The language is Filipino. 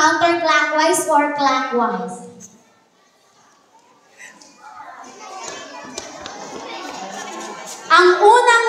Counterclockwise or clockwise? Ang unang